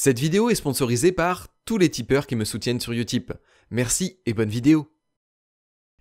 Cette vidéo est sponsorisée par tous les tipeurs qui me soutiennent sur Utip. Merci et bonne vidéo.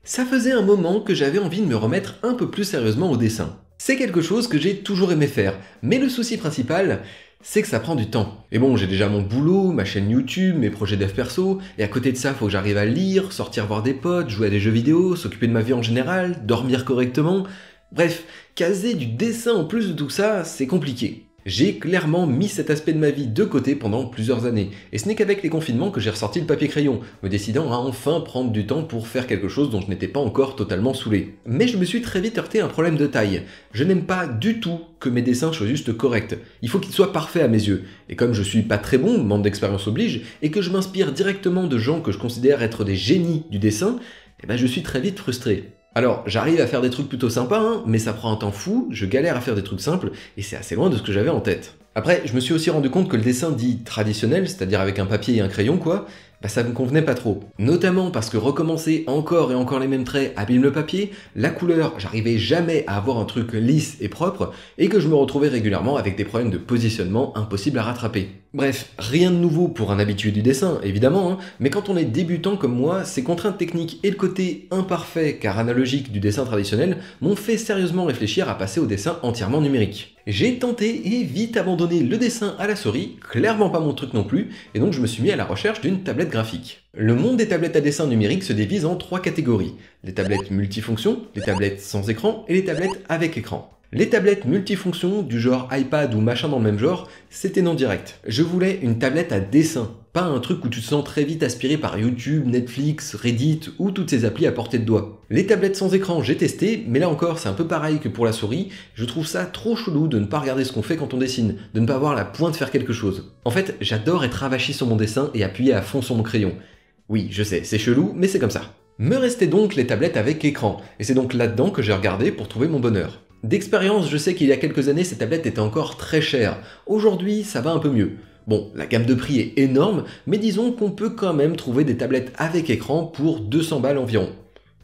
Ça faisait un moment que j'avais envie de me remettre un peu plus sérieusement au dessin. C'est quelque chose que j'ai toujours aimé faire, mais le souci principal, c'est que ça prend du temps. Et bon, j'ai déjà mon boulot, ma chaîne YouTube, mes projets dev perso, et à côté de ça, faut que j'arrive à lire, sortir voir des potes, jouer à des jeux vidéo, s'occuper de ma vie en général, dormir correctement. Bref, caser du dessin en plus de tout ça, c'est compliqué. J'ai clairement mis cet aspect de ma vie de côté pendant plusieurs années, et ce n'est qu'avec les confinements que j'ai ressorti le papier crayon, me décidant à enfin prendre du temps pour faire quelque chose dont je n'étais pas encore totalement saoulé. Mais je me suis très vite heurté à un problème de taille. Je n'aime pas du tout que mes dessins soient juste corrects. Il faut qu'ils soient parfaits à mes yeux. Et comme je suis pas très bon, manque d'expérience oblige, et que je m'inspire directement de gens que je considère être des génies du dessin, eh ben je suis très vite frustré. Alors, j'arrive à faire des trucs plutôt sympas, hein, mais ça prend un temps fou, je galère à faire des trucs simples, et c'est assez loin de ce que j'avais en tête. Après, je me suis aussi rendu compte que le dessin dit traditionnel, c'est-à-dire avec un papier et un crayon quoi, bah ça me convenait pas trop. Notamment parce que recommencer encore et encore les mêmes traits abîme le papier, la couleur, j'arrivais jamais à avoir un truc lisse et propre, et que je me retrouvais régulièrement avec des problèmes de positionnement impossibles à rattraper. Bref, rien de nouveau pour un habitué du dessin, évidemment, hein, mais quand on est débutant comme moi, ces contraintes techniques et le côté imparfait car analogique du dessin traditionnel m'ont fait sérieusement réfléchir à passer au dessin entièrement numérique. J'ai tenté et vite abandonné le dessin à la souris, clairement pas mon truc non plus, et donc je me suis mis à la recherche d'une tablette graphique. Le monde des tablettes à dessin numérique se divise en trois catégories. Les tablettes multifonctions, les tablettes sans écran et les tablettes avec écran. Les tablettes multifonctions du genre iPad ou machin dans le même genre, c'était non direct. Je voulais une tablette à dessin, un truc où tu te sens très vite aspiré par YouTube, Netflix, Reddit ou toutes ces applis à portée de doigt. Les tablettes sans écran, j'ai testé, mais là encore, c'est un peu pareil que pour la souris, je trouve ça trop chelou de ne pas regarder ce qu'on fait quand on dessine, de ne pas avoir la pointe faire quelque chose. En fait, j'adore être avachi sur mon dessin et appuyer à fond sur mon crayon. Oui, je sais, c'est chelou, mais c'est comme ça. Me restait donc les tablettes avec écran, et c'est donc là-dedans que j'ai regardé pour trouver mon bonheur. D'expérience, je sais qu'il y a quelques années, ces tablettes étaient encore très chères. Aujourd'hui, ça va un peu mieux. Bon, la gamme de prix est énorme, mais disons qu'on peut quand même trouver des tablettes avec écran pour 200 balles environ.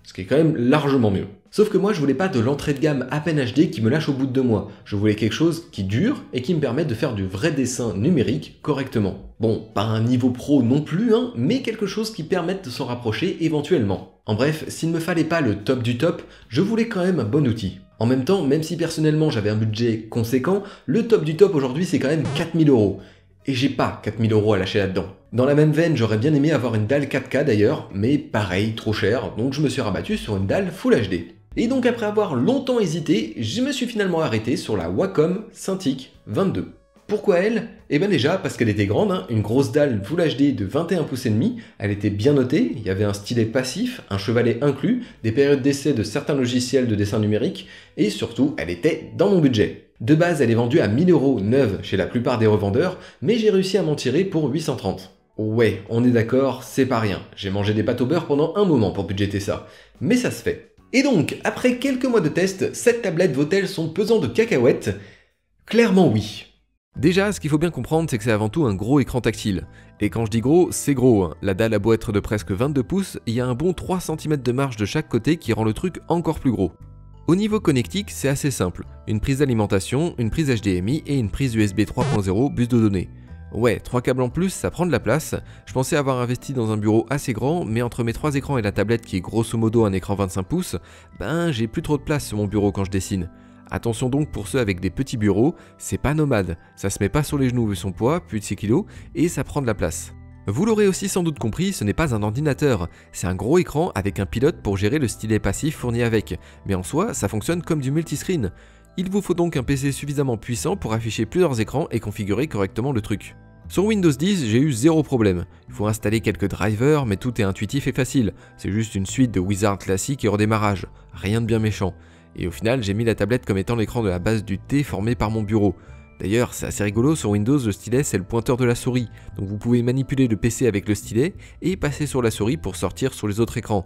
Ce qui est quand même largement mieux. Sauf que moi, je voulais pas de l'entrée de gamme à peine HD qui me lâche au bout de deux mois. Je voulais quelque chose qui dure et qui me permette de faire du vrai dessin numérique correctement. Bon, pas un niveau pro non plus, hein, mais quelque chose qui permette de s'en rapprocher éventuellement. En bref, s'il ne me fallait pas le top du top, je voulais quand même un bon outil. En même temps, même si personnellement j'avais un budget conséquent, le top du top aujourd'hui c'est quand même 4000 euros. Et j'ai pas 4000 euros à lâcher là-dedans. Dans la même veine, j'aurais bien aimé avoir une dalle 4K d'ailleurs, mais pareil, trop cher, donc je me suis rabattu sur une dalle Full HD. Et donc après avoir longtemps hésité, je me suis finalement arrêté sur la Wacom Cintiq 22. Pourquoi elle? Eh bien déjà parce qu'elle était grande, hein, une grosse dalle Full HD de 21 pouces et demi, elle était bien notée, il y avait un stylet passif, un chevalet inclus, des périodes d'essai de certains logiciels de dessin numérique, et surtout elle était dans mon budget. De base elle est vendue à 1000 euros neuve chez la plupart des revendeurs, mais j'ai réussi à m'en tirer pour 830. Ouais, on est d'accord, c'est pas rien. J'ai mangé des pâtes au beurre pendant un moment pour budgéter ça. Mais ça se fait. Et donc, après quelques mois de test, cette tablette vaut-elle son pesant de cacahuètes Clairement oui. Déjà, ce qu'il faut bien comprendre, c'est que c'est avant tout un gros écran tactile. Et quand je dis gros, c'est gros. hein. La dalle a beau être de presque 22 pouces, il y a un bon 3 cm de marge de chaque côté qui rend le truc encore plus gros. Au niveau connectique, c'est assez simple. Une prise d'alimentation, une prise HDMI et une prise USB 3.0 bus de données. Ouais, trois câbles en plus, ça prend de la place. Je pensais avoir investi dans un bureau assez grand, mais entre mes trois écrans et la tablette qui est grosso modo un écran 25 pouces, ben j'ai plus trop de place sur mon bureau quand je dessine. Attention donc pour ceux avec des petits bureaux, c'est pas nomade, ça se met pas sur les genoux vu son poids, plus de 6 kg, et ça prend de la place. Vous l'aurez aussi sans doute compris, ce n'est pas un ordinateur, c'est un gros écran avec un pilote pour gérer le stylet passif fourni avec, mais en soi ça fonctionne comme du multiscreen. Il vous faut donc un PC suffisamment puissant pour afficher plusieurs écrans et configurer correctement le truc. Sur Windows 10, j'ai eu zéro problème. Il faut installer quelques drivers, mais tout est intuitif et facile. C'est juste une suite de wizard classique et redémarrage. Rien de bien méchant. Et au final, j'ai mis la tablette comme étant l'écran de la base du T formé par mon bureau. D'ailleurs, c'est assez rigolo, sur Windows, le stylet c'est le pointeur de la souris, donc vous pouvez manipuler le PC avec le stylet et passer sur la souris pour sortir sur les autres écrans.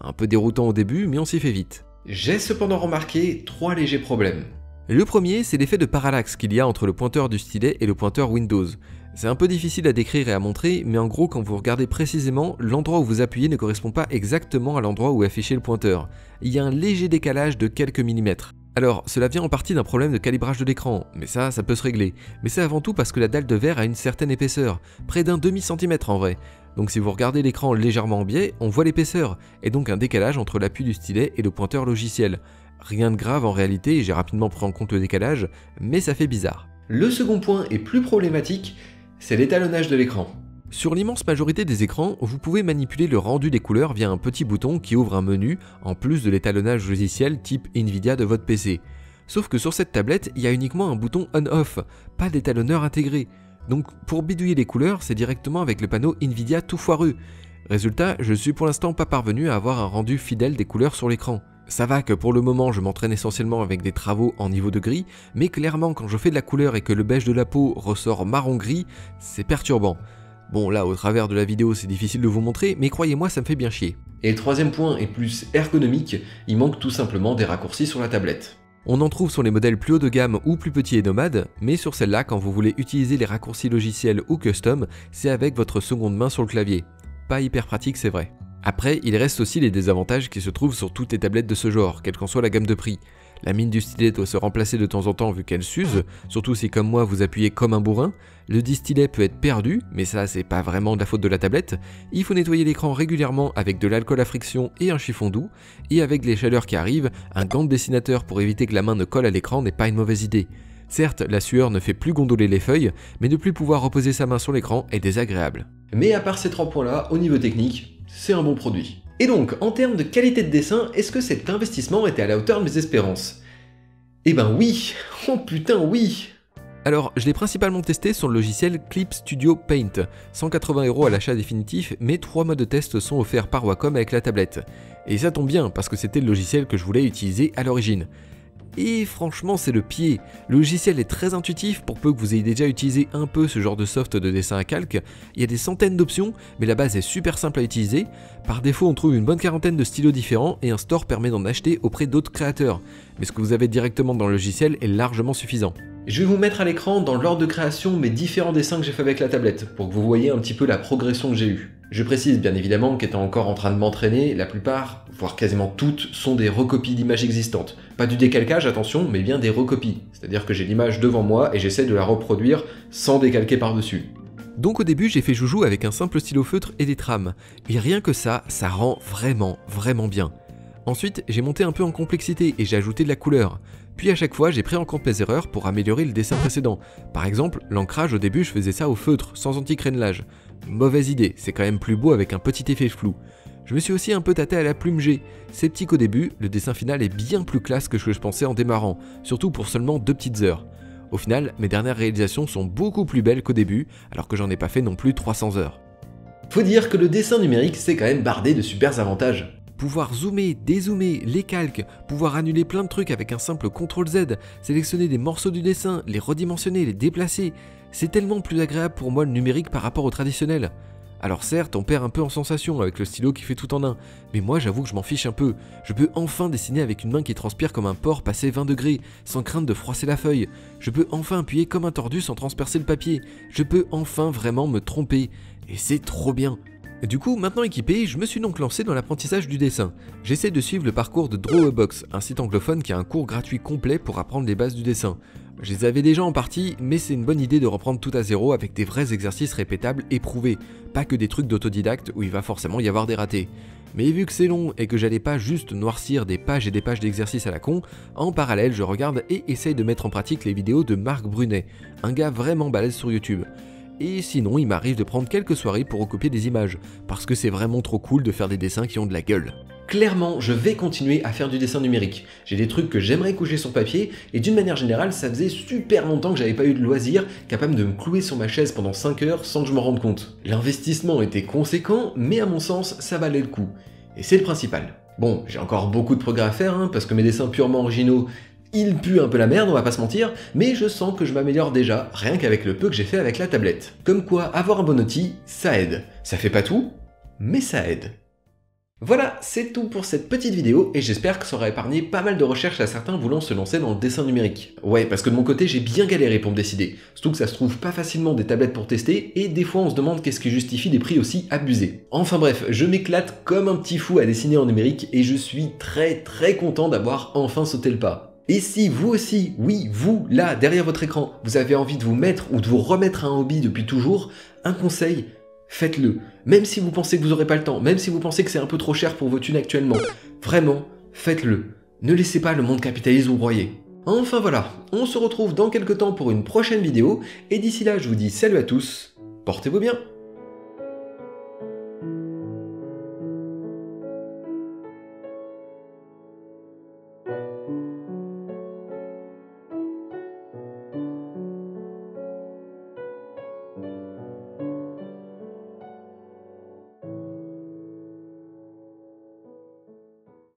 Un peu déroutant au début, mais on s'y fait vite. J'ai cependant remarqué trois légers problèmes. Le premier, c'est l'effet de parallaxe qu'il y a entre le pointeur du stylet et le pointeur Windows. C'est un peu difficile à décrire et à montrer, mais en gros, quand vous regardez précisément, l'endroit où vous appuyez ne correspond pas exactement à l'endroit où est affiché le pointeur. Il y a un léger décalage de quelques millimètres. Alors, cela vient en partie d'un problème de calibrage de l'écran, mais ça, ça peut se régler. Mais c'est avant tout parce que la dalle de verre a une certaine épaisseur, près d'un demi-centimètre en vrai. Donc si vous regardez l'écran légèrement en biais, on voit l'épaisseur, et donc un décalage entre l'appui du stylet et le pointeur logiciel. Rien de grave en réalité, j'ai rapidement pris en compte le décalage, mais ça fait bizarre. Le second point est plus problématique, c'est l'étalonnage de l'écran. Sur l'immense majorité des écrans, vous pouvez manipuler le rendu des couleurs via un petit bouton qui ouvre un menu, en plus de l'étalonnage logiciel type Nvidia de votre PC. Sauf que sur cette tablette, il y a uniquement un bouton on-off, pas d'étalonneur intégré. Donc pour bidouiller les couleurs, c'est directement avec le panneau Nvidia tout foireux. Résultat, je suis pour l'instant pas parvenu à avoir un rendu fidèle des couleurs sur l'écran. Ça va que pour le moment je m'entraîne essentiellement avec des travaux en niveau de gris, mais clairement quand je fais de la couleur et que le beige de la peau ressort marron-gris, c'est perturbant. Bon là au travers de la vidéo c'est difficile de vous montrer, mais croyez-moi ça me fait bien chier. Et le troisième point est plus ergonomique, il manque tout simplement des raccourcis sur la tablette. On en trouve sur les modèles plus haut de gamme ou plus petits et nomades, mais sur celle-là, quand vous voulez utiliser les raccourcis logiciels ou custom, c'est avec votre seconde main sur le clavier. Pas hyper pratique, c'est vrai. Après, il reste aussi les désavantages qui se trouvent sur toutes les tablettes de ce genre, quelle qu'en soit la gamme de prix. La mine du stylet doit se remplacer de temps en temps vu qu'elle s'use, surtout si comme moi vous appuyez comme un bourrin. Le distillet peut être perdu, mais ça c'est pas vraiment de la faute de la tablette. Il faut nettoyer l'écran régulièrement avec de l'alcool à friction et un chiffon doux, et avec les chaleurs qui arrivent, un gant de dessinateur pour éviter que la main ne colle à l'écran n'est pas une mauvaise idée. Certes, la sueur ne fait plus gondoler les feuilles, mais ne plus pouvoir reposer sa main sur l'écran est désagréable. Mais à part ces trois points-là, au niveau technique, c'est un bon produit. Et donc, en termes de qualité de dessin, est-ce que cet investissement était à la hauteur de mes espérances? Eh ben oui Oh putain oui alors, je l'ai principalement testé sur le logiciel Clip Studio Paint, 180 euros à l'achat définitif, mais 3 mois de test sont offerts par Wacom avec la tablette. Et ça tombe bien, parce que c'était le logiciel que je voulais utiliser à l'origine. Et franchement, c'est le pied. Le logiciel est très intuitif pour peu que vous ayez déjà utilisé un peu ce genre de soft de dessin à calque. Il y a des centaines d'options, mais la base est super simple à utiliser. Par défaut, on trouve une bonne quarantaine de stylos différents et un store permet d'en acheter auprès d'autres créateurs. Mais ce que vous avez directement dans le logiciel est largement suffisant. Je vais vous mettre à l'écran dans l'ordre de création mes différents dessins que j'ai fait avec la tablette, pour que vous voyez un petit peu la progression que j'ai eue. Je précise bien évidemment qu'étant encore en train de m'entraîner, la plupart, voire quasiment toutes, sont des recopies d'images existantes. Pas du décalcage, attention, mais bien des recopies. C'est-à-dire que j'ai l'image devant moi et j'essaie de la reproduire sans décalquer par-dessus. Donc au début j'ai fait joujou avec un simple stylo feutre et des trames, et rien que ça, ça rend vraiment, vraiment bien. Ensuite j'ai monté un peu en complexité et j'ai ajouté de la couleur. Puis à chaque fois j'ai pris en compte mes erreurs pour améliorer le dessin précédent. Par exemple, l'ancrage au début je faisais ça au feutre, sans anti-crénelage. Mauvaise idée, c'est quand même plus beau avec un petit effet flou. Je me suis aussi un peu tâté à la plume G. Sceptique au début, le dessin final est bien plus classe que ce que je pensais en démarrant, surtout pour seulement deux petites heures. Au final, mes dernières réalisations sont beaucoup plus belles qu'au début, alors que j'en ai pas fait non plus 300 heures. Faut dire que le dessin numérique c'est quand même bardé de super avantages. Pouvoir zoomer, dézoomer, les calques, pouvoir annuler plein de trucs avec un simple CTRL Z, sélectionner des morceaux du dessin, les redimensionner, les déplacer, c'est tellement plus agréable pour moi le numérique par rapport au traditionnel. Alors certes, on perd un peu en sensation avec le stylo qui fait tout en un, mais moi j'avoue que je m'en fiche un peu. Je peux enfin dessiner avec une main qui transpire comme un porc passé 20 degrés, sans crainte de froisser la feuille. Je peux enfin appuyer comme un tordu sans transpercer le papier. Je peux enfin vraiment me tromper. Et c'est trop bien. Du coup, maintenant équipé, je me suis donc lancé dans l'apprentissage du dessin. J'essaie de suivre le parcours de Drawbox, un site anglophone qui a un cours gratuit complet pour apprendre les bases du dessin. Je les avais déjà en partie, mais c'est une bonne idée de reprendre tout à zéro avec des vrais exercices répétables et prouvés, pas que des trucs d'autodidacte où il va forcément y avoir des ratés. Mais vu que c'est long et que j'allais pas juste noircir des pages et des pages d'exercices à la con, en parallèle je regarde et essaye de mettre en pratique les vidéos de Marc Brunet, un gars vraiment balèze sur YouTube. Et sinon, il m'arrive de prendre quelques soirées pour recopier des images, parce que c'est vraiment trop cool de faire des dessins qui ont de la gueule clairement, je vais continuer à faire du dessin numérique. J'ai des trucs que j'aimerais coucher sur papier, et d'une manière générale, ça faisait super longtemps que j'avais pas eu de loisir capable de me clouer sur ma chaise pendant 5 heures sans que je m'en rende compte. L'investissement était conséquent, mais à mon sens, ça valait le coup. Et c'est le principal. Bon, j'ai encore beaucoup de progrès à faire, hein, parce que mes dessins purement originaux, ils puent un peu la merde, on va pas se mentir, mais je sens que je m'améliore déjà, rien qu'avec le peu que j'ai fait avec la tablette. Comme quoi, avoir un bon outil, ça aide. Ça fait pas tout, mais ça aide. Voilà, c'est tout pour cette petite vidéo et j'espère que ça aura épargné pas mal de recherches à certains voulant se lancer dans le dessin numérique. Ouais, parce que de mon côté, j'ai bien galéré pour me décider. Surtout que ça se trouve pas facilement des tablettes pour tester et des fois on se demande qu'est-ce qui justifie des prix aussi abusés. Enfin bref, je m'éclate comme un petit fou à dessiner en numérique et je suis très très content d'avoir enfin sauté le pas. Et si vous aussi, oui, vous, là, derrière votre écran, vous avez envie de vous mettre ou de vous remettre à un hobby depuis toujours, un conseil, faites-le. Même si vous pensez que vous n'aurez pas le temps, même si vous pensez que c'est un peu trop cher pour vos thunes actuellement, vraiment, faites-le. Ne laissez pas le monde capitaliste vous broyer. Enfin voilà, on se retrouve dans quelques temps pour une prochaine vidéo, et d'ici là je vous dis salut à tous, portez-vous bien